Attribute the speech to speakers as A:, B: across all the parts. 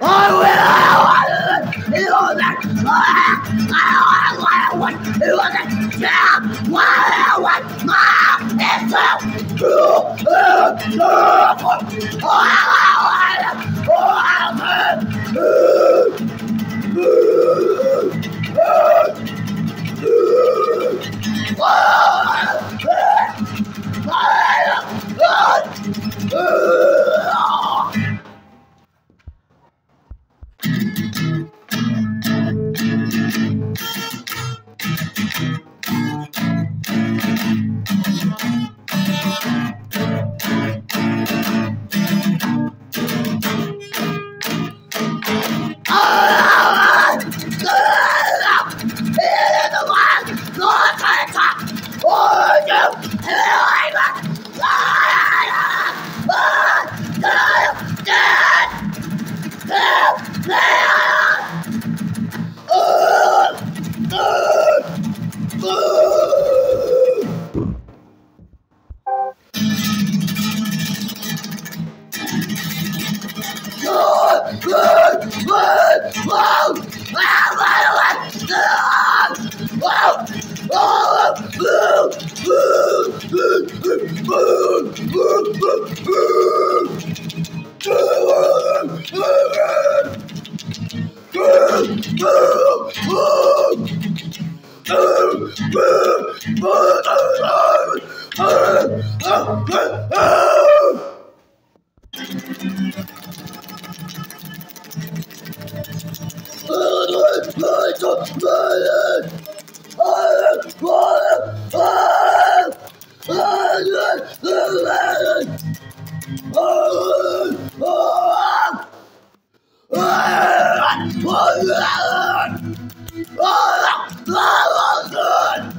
A: I will. I want. You are. I I. I. Oh, my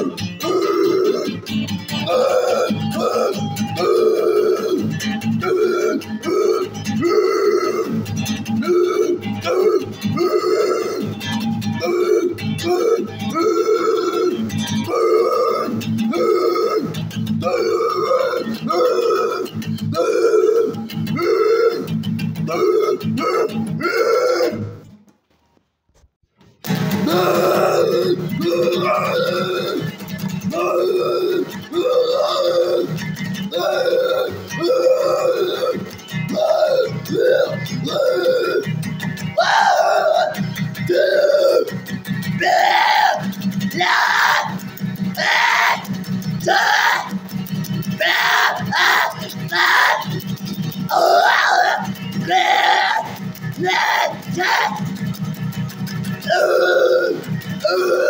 A: Yeah! Uh, uh.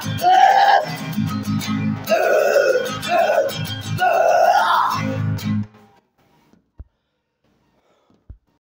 A: Good.